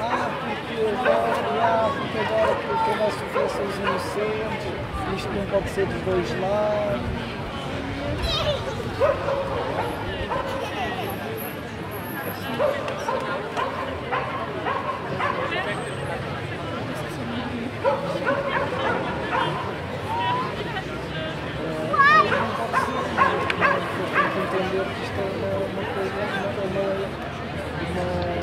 ah, porque agora, ah, porque agora porque nós sofremos inocentes, isto não pode ser dos dois lados. entender que isto é uma, uma coisa, uma, uma, uma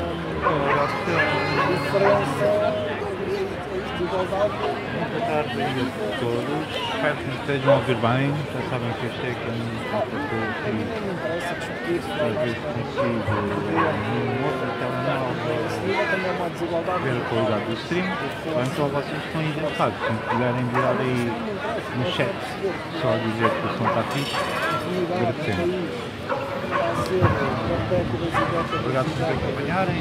todos. Espero que estejam a ouvir bem. Já sabem que este é um que discutir se às vezes consigo num outro é desigualdade. ver a qualidade do stream. Então vocês estão interessados. Se me puderem virar aí no chat só dizer que o som está fixe, agradecemos. Obrigado por nos acompanharem.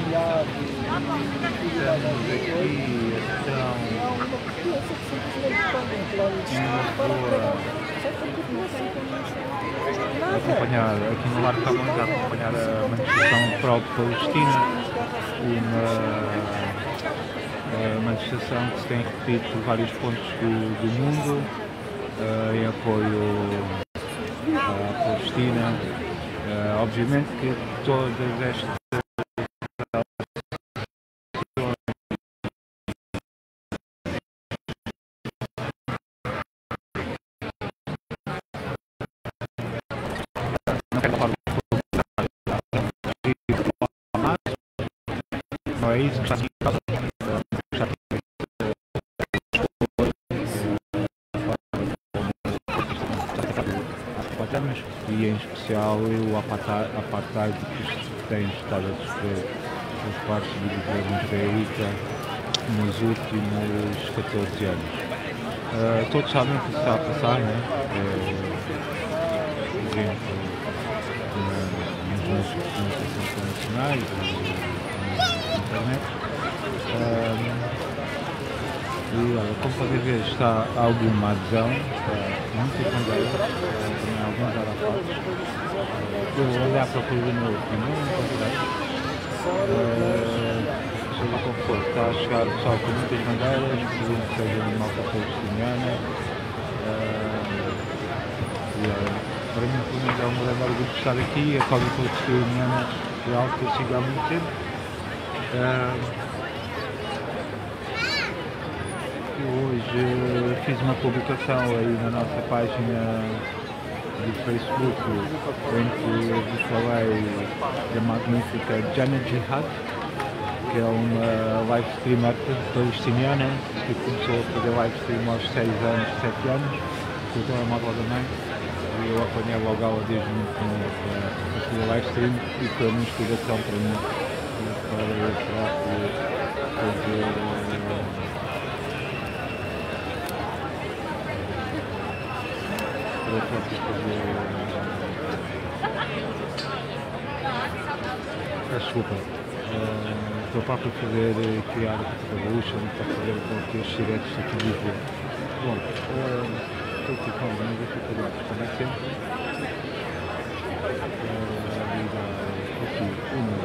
Estamos aqui, então, acompanhar aqui no Largo Camões, a acompanhar a manifestação pró-Palestina, uma, uma manifestação que se tem repetido por vários pontos do, do mundo eh, em apoio à Palestina. Eh, obviamente que todas estas não é isso que está aqui aqui e em especial o apartheid, que tem estado a sofrer por parte do governo israelita nos últimos 14 anos. Eh, todos sabem o que está a passar, né? Eh, por exemplo, nos meios de comunicação internacionais na internet. Ahm, e olha, como podem ver está alguma adesão, está muitas bandeiras, também alguns arafatos. Eu andei à procura de novo e não encontrei. Seja como for, está a chegar o pessoal com muitas bandeiras, presumo que seja de malta palestiniana. E para mim pelo menos é um grande orgulho de estar aqui, a causa palestiniana é algo que eu sigo há muito tempo. Hoje eh, fiz uma publicação aí na nossa página do Facebook em que eu vos falei da magnífica Jana Jihad, que é uma live streamer palestiniana que começou a fazer live stream aos 6 anos, 7 anos, com o telemóvel da mãe. E eu apanhei logo ela desde muito novo a fazer live stream e foi uma inspiração para mim para eu próprio fazer. Eu próprio fazer. Desculpa. Eh, Para eh, criar a Revolution, para com que os diretos aqui de. Bom, eh, estou aqui com algumas dificuldades, como é sempre. Eh, e aqui uma.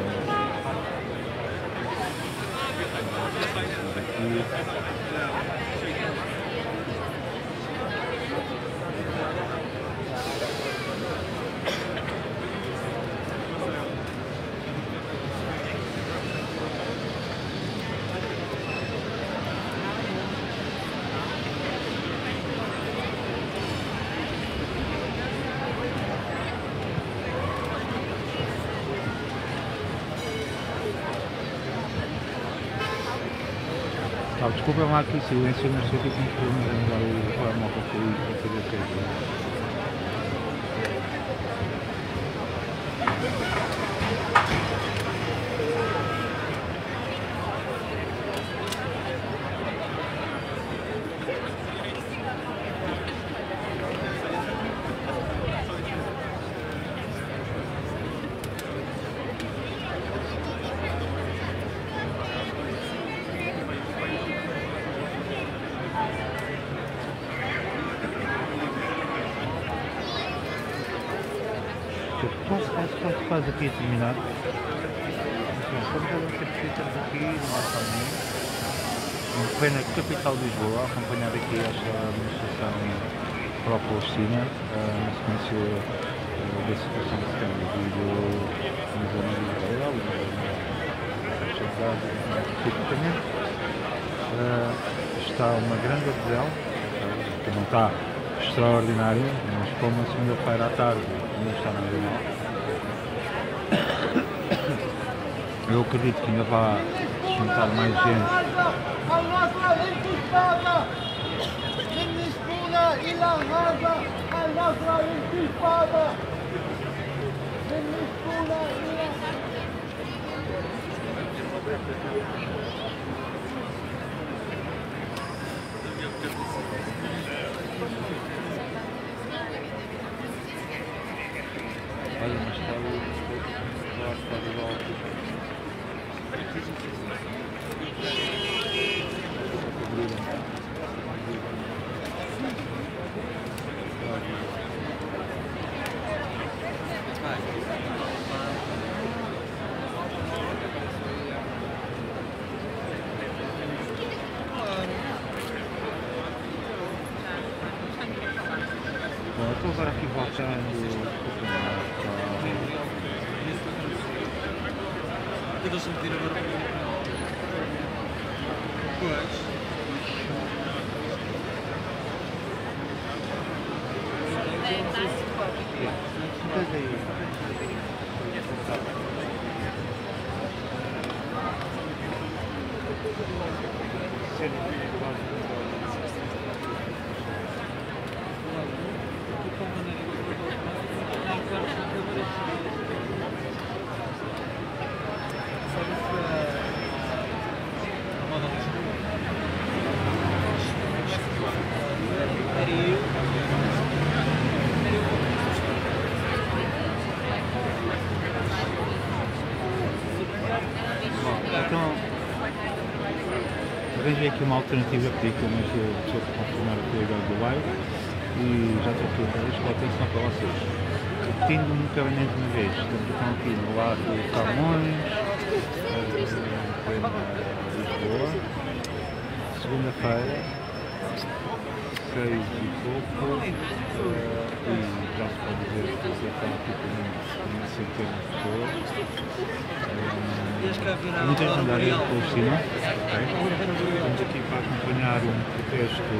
Aqui. Desculpa lá aqui o silêncio, não sei o que tem que mudar o telemóvel quase aqui terminar. Estamos a ser estamos aqui no em plena capital de Lisboa, acompanhar aqui esta demonstração para a Palestina, na sequência da situação que temos vivido na zona de Israel, na sociedade, tipicamente. Está uma grande adesão, que não está extraordinária, mas como a segunda-feira à tarde não está nada mal. Eu acredito que ainda vai juntar mais gente. Olha, mas está o está de Thank you. Então, arranjei aqui uma alternativa que mas eu sou para confirmar a prioridade do bairro e já estou aqui a dar isto, atenção para vocês. Repetindo um caminhante uma vez, estamos então aqui no lado de Camões, em Lisboa, segunda-feira, seis e pouco, eh, e já se pode dizer que você está aqui com uma centena de pessoas. Tens que haver a Muitas aula andarem real. por cima. ok? Estamos aqui para acompanhar um protesto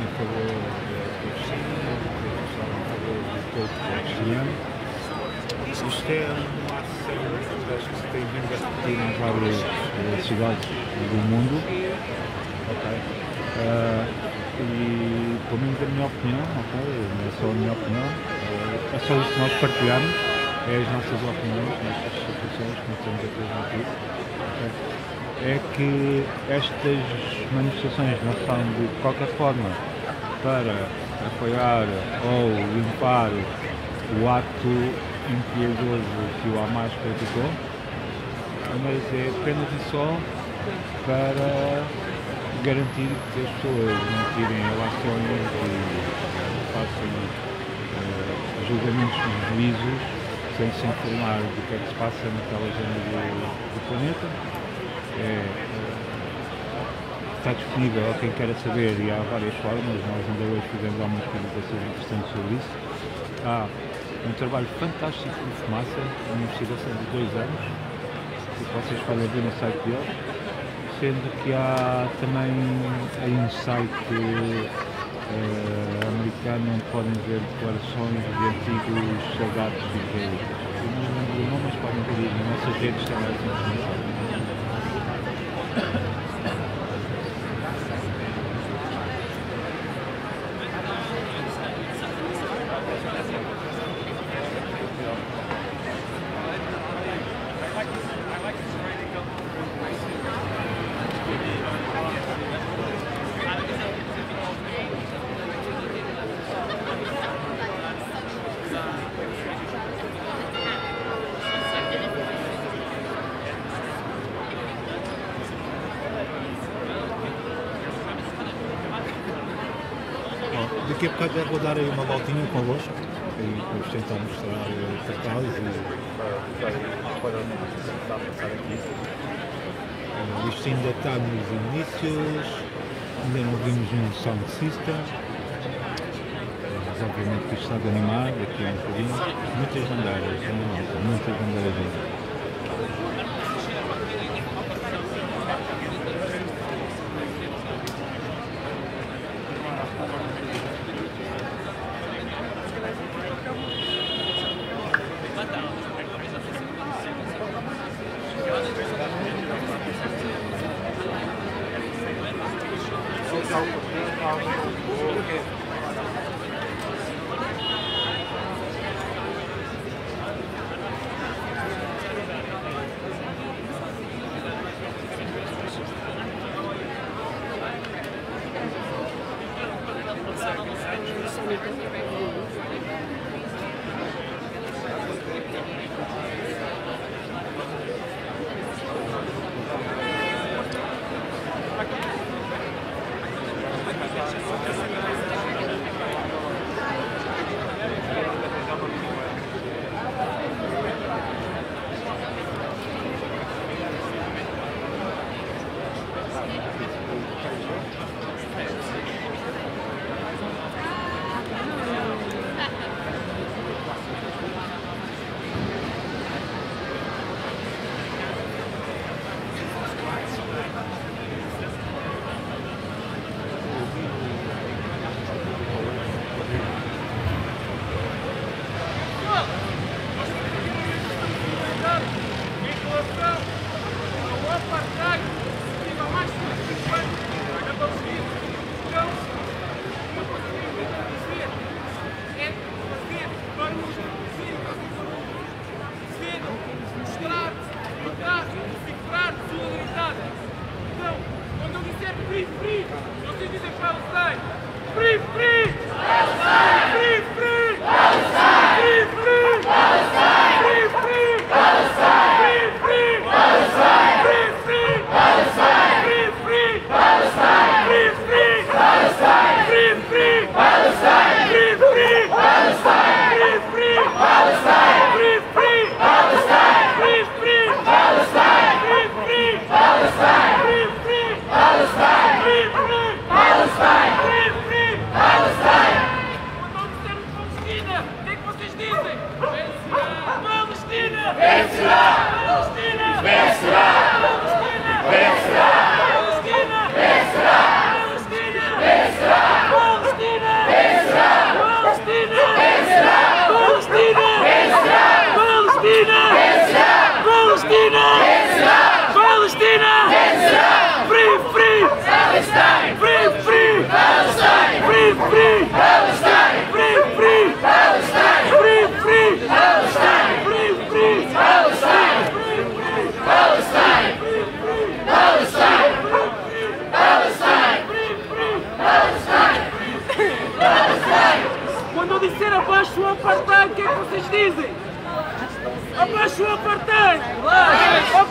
em favor da Palestina, em favor do povo palestiniano. Isto é uma ação que se tem vindo a repetir em várias cidades do mundo. Ok? Ah, e, pelo menos a minha opinião, ok? É só a minha opinião, eh, é só isso que nós partilhamos, é as nossas opiniões, as nossas situações que nós temos a transmitir. ok? É que estas manifestações não são de qualquer forma para apoiar ou limpar o ato impiedoso que o Hamas praticou, mas é apenas e só para garantir que as pessoas não tirem relações e façam eh, julgamentos de juízos sem se informar do que é que se passa naquela zona do, do planeta. É, eh, está disponível a quem queira saber e há várias formas, nós ainda hoje fizemos algumas publicações interessantes sobre isso. Há um trabalho fantástico de fumaça, uma investigação de dois anos, que vocês podem ver no site deles, sendo que há também aí um site eh, americano onde podem ver declarações de antigos soldados israelitas. Não lembro o nome, mas podem ver nas nossas redes também essa informação. Bom, daqui a bocado já vou dar aí uma voltinha convosco e depois tentar mostrar eh, cartazes e para, para não tentar passar aqui. Isto ainda está nos inícios, ainda não vimos um sound system, mas obviamente que está de animar daqui a um bocadinho. Muitas bandeiras, muitas bandeiras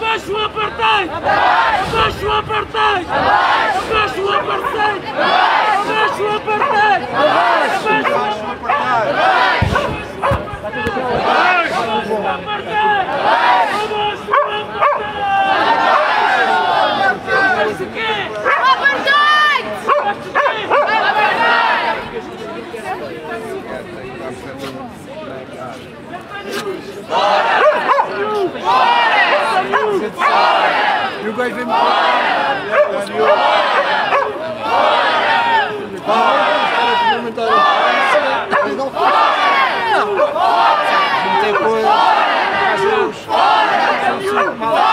Abaixo o apartheid! Abaixo o apartheid! Abaixo o apartheid! Abaixo o apartheid! Abaixo o apartheid! Abaixo o apartheid! vai ver. Fora! Fora! Fora!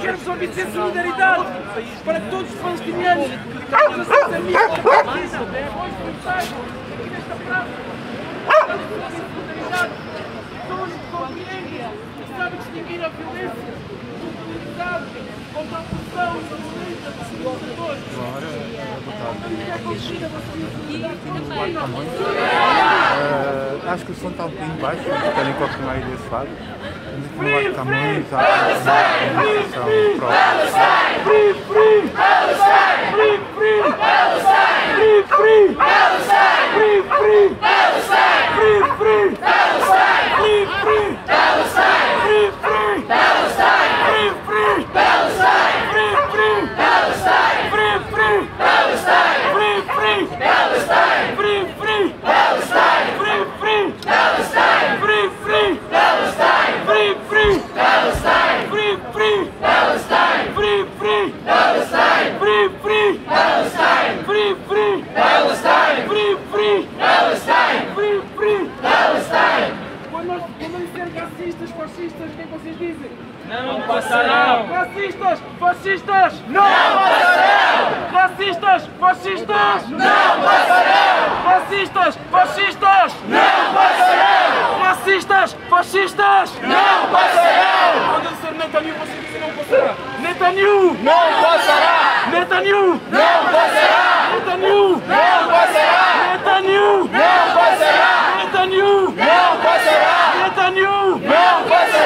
Queremos ouvir dizer solidariedade para todos os palestinianos que estão a ser amigos. Hoje, portanto, aqui nesta praça, solidariedade pessoas que compreendem, que sabem distinguir a violência deputado, contra a pressão. Agora. Acho que o som está um bocadinho baixo, querem continuar mais desse lado. Está muito alto, a alimentação própria. Free, free, free, free, free. Free! Palestine! Free, free! Palestine! Free, free! Palestine! Free, free! Palestine! Não passarão! Racistas, fascistas! Não passarão! Racistas, fascistas! Não passarão! Racistas, fascistas! Não passarão! Racistas, fascistas! Não passarão! Quando ele ser Netanyahu, você diz não passará! Netanyahu! Não passará! Netanyahu! Não passará! Netanyahu! Não passará! Netanyahu! Não passará! Netanyahu! Não passará! Netanyahu! Não passará!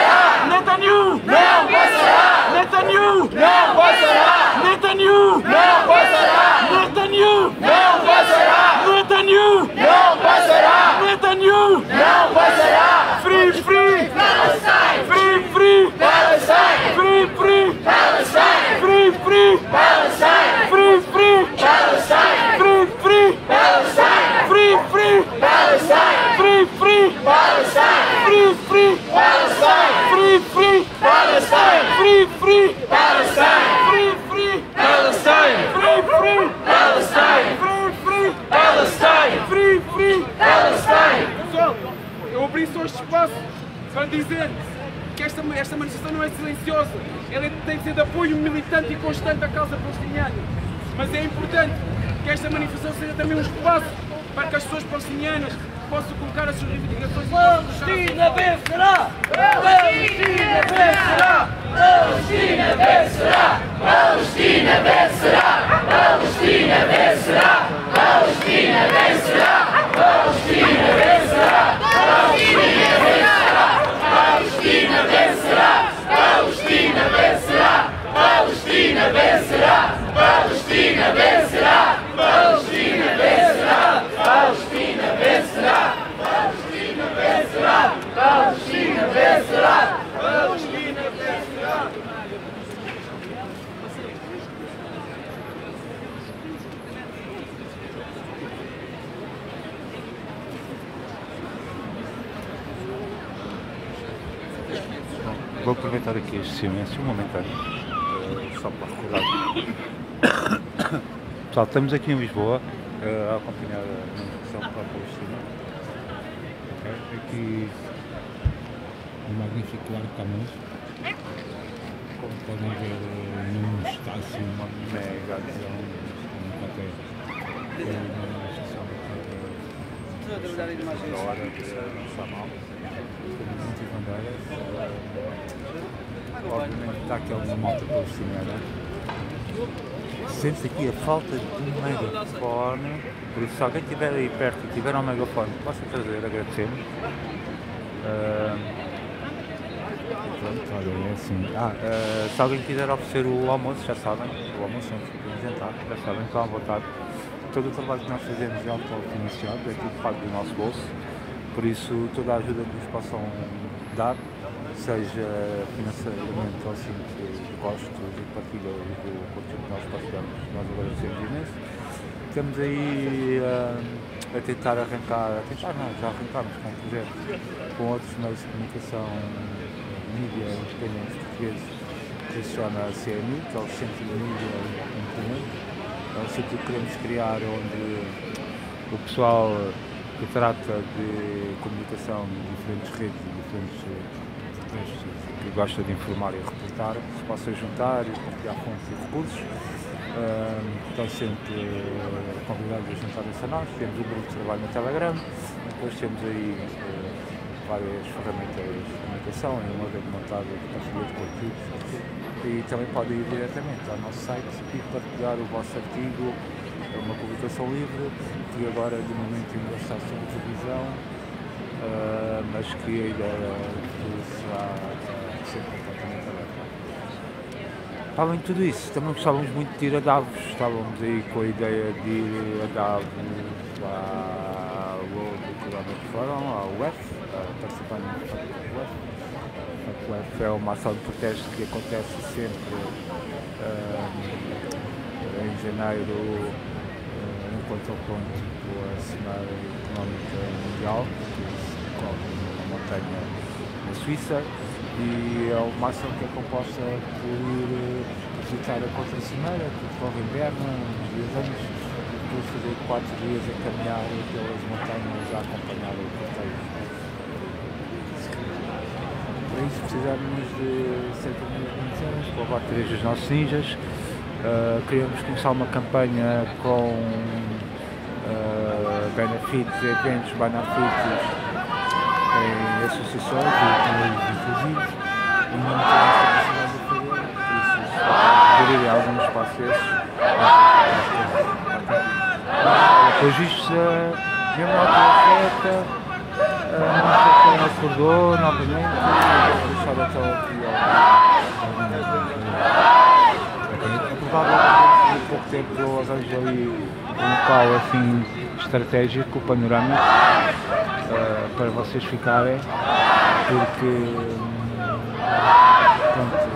Para dizer que esta, esta manifestação não é silenciosa, ela tem que ser de apoio militante e constante à causa palestiniana. Mas é importante que esta manifestação seja também um espaço para que as pessoas palestinianas possam colocar as suas reivindicações possam puxar a sua vencerá! Palestina vencerá! Palestina vencerá! Palestina vencerá! Palestina vencerá! Palestina vencerá! Palestina vencerá! Vencerá! Palestina vencerá! Palestina vencerá! Palestina vencerá! Palestina vencerá! Palestina vencerá! Palestina vencerá! Palestina vencerá! Palestina vencerá! Vou aproveitar aqui este silêncio um momentâneo, eh, só para recordar. Pessoal, estamos aqui em Lisboa eh, a acompanhar a manifestação para a Palestina. Ok? Aqui o magnífico Arco Camões. Como podem ver, eh, não está assim uma Mega visão um café. É uma manifestação da hora de Samal. Temos muitas bandeiras. eh, Obviamente está aqui alguma malta palestina. Sente-se aqui a falta de um megafone. Por isso, se alguém estiver aí perto e tiver um megafone, possa trazer, agradecemos. Pronto, olha, é assim. Ah, eh, se alguém quiser oferecer o almoço, já sabem, o almoço é um jantar, já sabem, estão à vontade. Todo o trabalho que nós fazemos é autofinanciado, é tudo pago do nosso bolso, por isso toda a ajuda que nos possam dar, seja financeiramente ou assim de costos e partilha do conteúdo que nós partilhamos, nós agradecemos imenso. Estamos aí ah, a tentar arrancar, a tentar não, já arrancámos com um projeto com outros meios de comunicação, mídia independentes portugueses, que se chama CMI, que é o Centro de Mídia Independente. É um sítio que queremos criar onde o pessoal que trata de comunicação de diferentes redes e diferentes que gosta de informar e reportar se possa juntar e partilhar fontes e recursos. Ahm, estão sempre eh, convidados a juntar-se a nós. Temos um grupo de trabalho no Telegram, depois temos aí eh, várias ferramentas de comunicação e uma rede montada de partilha de conteúdos. E também podem ir diretamente ao nosso site e partilhar o vosso artigo. É uma publicação livre que agora de momento ainda está sob revisão, ah, mas que a ideia é será sempre completamente aberta. Além de tudo isso, também gostávamos muito de ir a Davos, estávamos aí com a ideia de ir a Davos à World Economic Forum, à UF, a participar no FACUF. A FACUF é uma ação de protesto que acontece sempre ah, em janeiro, uh, enquanto ponto com a Semana Económica Mundial, que decorre numa montanha na Suíça e é uma ação que é composta por ir visitar a Contra Cimeira, que decorre em Berna, uns dias antes, e depois fazer quatro dias a caminhar pelas montanhas a acompanhar o cortejo. Para isso precisamos de cerca de 20 anos para levar três dos nossos ninjas. Uh, começar uma campanha com benefícios, eventos, benefícios em associações e inclusivos e não tem essa possibilidade de fazer isso. alguns processos. Depois isto de uma altura certa, não se acordou novamente e deixado até o pior. É provável que pouco tempo eu arranjo ali um local assim estratégico, panorâmico, uh, para vocês ficarem, porque hum, pronto,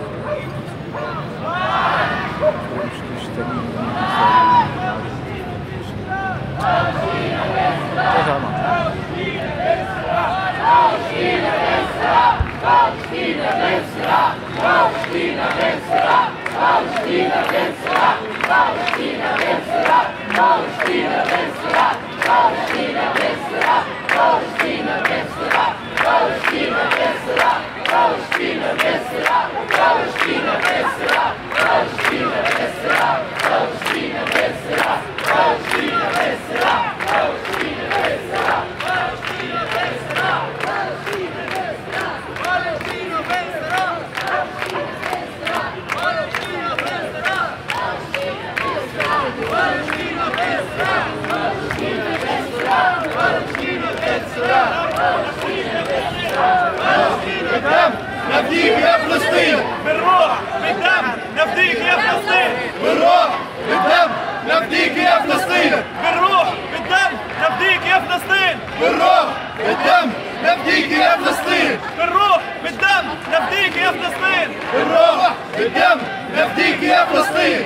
بالروح بالدم نفديك يا فلسطين.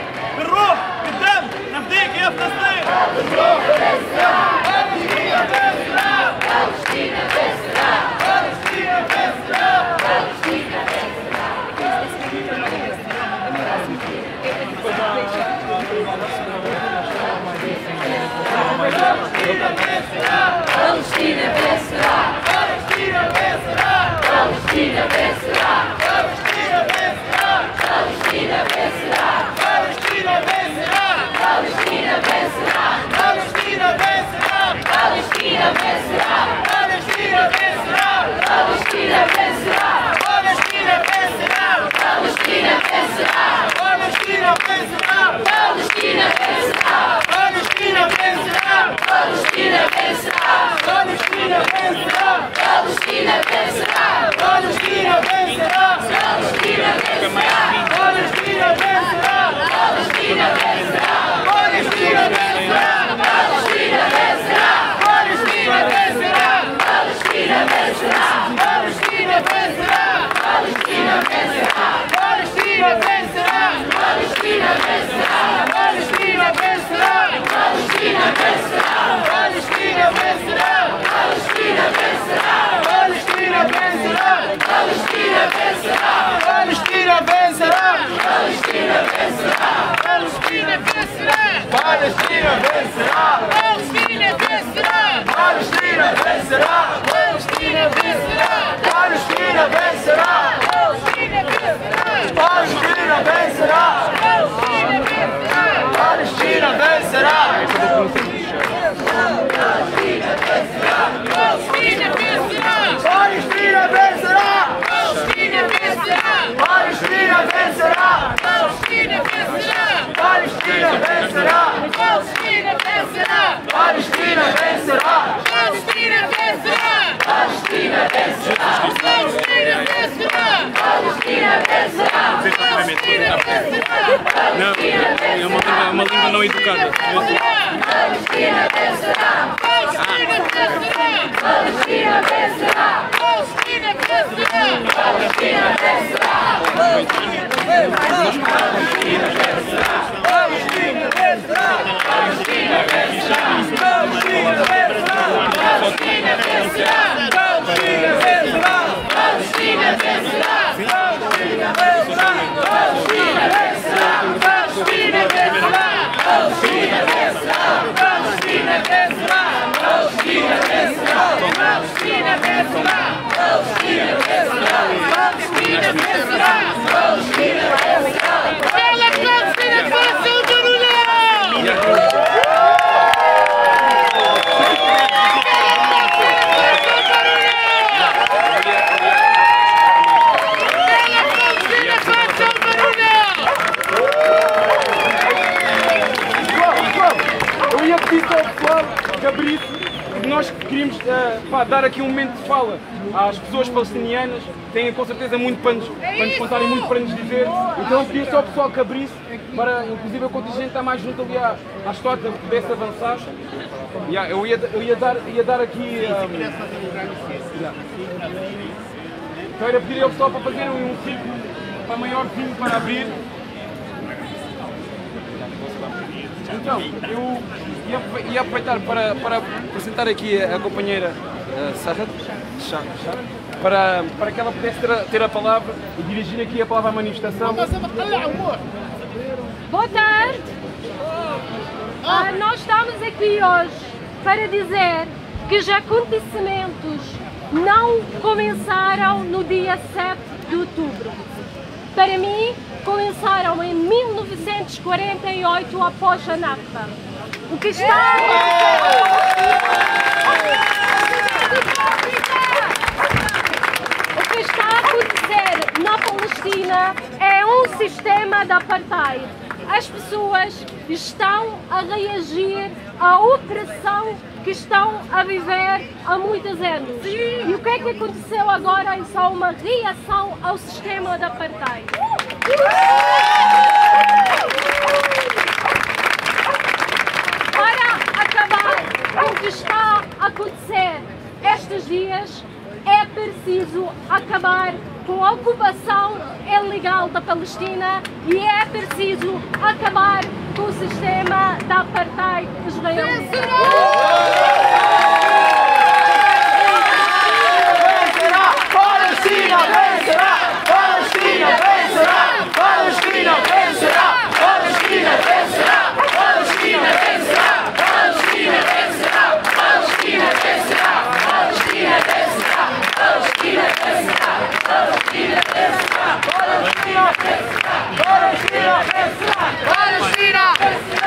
Palestina vencerá! Palestina vencerá! Palestina vencerá! Palestina vencerá! Palestina vencerá! Palestina vencerá! Palestina vencerá! Palestina vencerá! Palestina vencerá! Palestina vencerá! Palestina vencerá! Palestina vencerá! Palestina vencerá! Palestina vencerá! vencerá! Palestina vencerá! Palestina vencerá! Palestina vencerá! Palestina vencerá! Palestina vencerá! Palestina vencerá! Palestina vencerá! Não, é uma língua não educada. Pessoal, eu ia pedir ao pessoal que abrisse, porque nós queríamos eh, pá, dar aqui um momento de fala às pessoas palestinianas, têm com certeza muito para nos, para nos contarem, muito para nos dizer, então eu pedia só ao pessoal que abrisse, para inclusive o contingente está mais junto ali à, à estátua, que pudesse avançar. Yeah, eu, ia, eu ia, dar, ia dar aqui. um, yeah. Então era pedir ao pessoal para fazerem um círculo para maiorzinho para abrir. Então, eu ia, ia aproveitar para, para apresentar aqui a, a companheira uh, Sarah, para, para que ela pudesse ter a, ter a palavra e dirigir aqui a palavra à manifestação. Boa tarde. Ah, nós estamos aqui hoje para dizer que os acontecimentos não começaram no dia 7 de outubro. Para mim, começaram em 1948 após a Nakba. O que está O que está a acontecer na Palestina é um sistema de apartheid. As pessoas estão a reagir à opressão que estão a viver há muitos anos. E o que é que aconteceu agora é só uma reação ao sistema de apartheid. Para acabar o que está a acontecer estes dias, é preciso acabar com a ocupação ilegal da Palestina e é preciso acabar com o sistema da apartheid israelita. Palestina! Palestina! Palestina!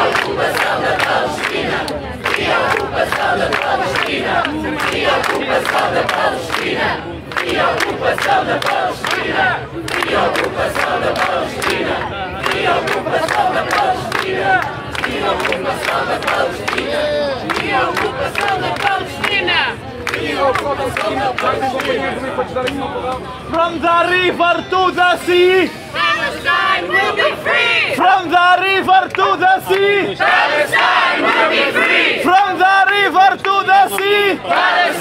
A ocupação da Palestina! Via a ocupação da Palestina! Via a ocupação da Palestina! Via a ocupação da Palestina! From the river to the sea. Palestine will be free! From the river to the sea. Palestine will be free! From the river to the sea. Palestine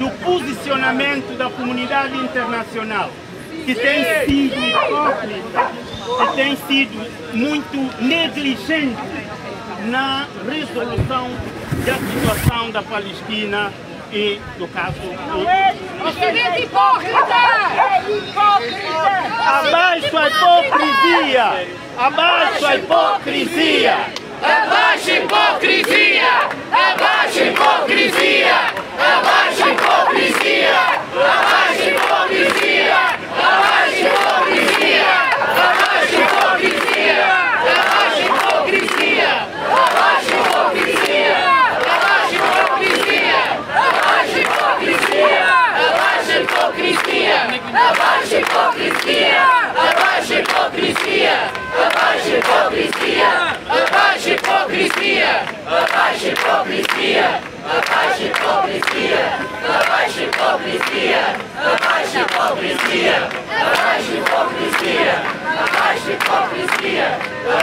do posicionamento da comunidade internacional, que tem sido hipócrita, que tem sido muito negligente na resolução da situação da Palestina e, no caso, o- Ocidente hipócrita! Abaixo a hipocrisia, abaixo a hipocrisia. Abaixa a hipocrisia! Abaixa a hipocrisia! Покрестия! Покрестия! Покрестия! Abaixa a hipocrisia! Abaixa a hipocrisia! Abaixa a hipocrisia! Abaixa a hipocrisia! Abaixa a hipocrisia!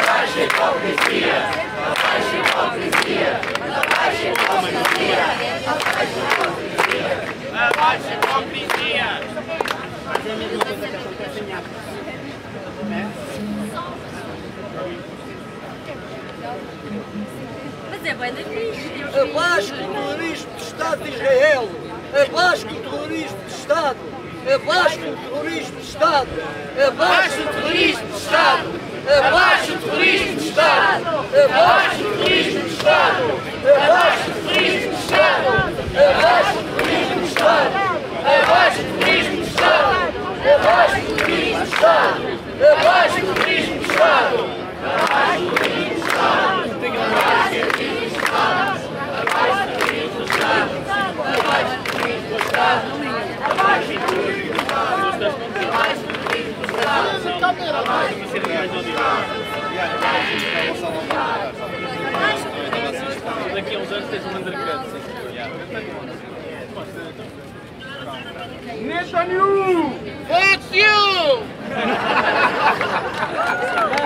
Abaixa a hipocrisia! Abaixa a hipocrisia! Abaixa a hipocrisia! Hipocrisia! Hipocrisia! Abaixa a Mas é a mesma coisa que acontece em África. Mas é bem da fixe. Abaixo o terrorismo do Estado de Israel! Abaixo o terrorismo do Estado! Abaixo o terrorismo do Estado! Abaixo o terrorismo do Estado! Abaixo o terrorismo do Estado! Abaixo o terrorismo do Estado! Abaixo o terrorismo do Estado! Abaixo o terrorismo do Estado! Abaixo o terrorismo do Estado! Abaixo o terrorismo do Estado! Abaixo o terrorismo do Estado! Daqui a uns anos tens um underground. sim. Netanyahu! Fuck you!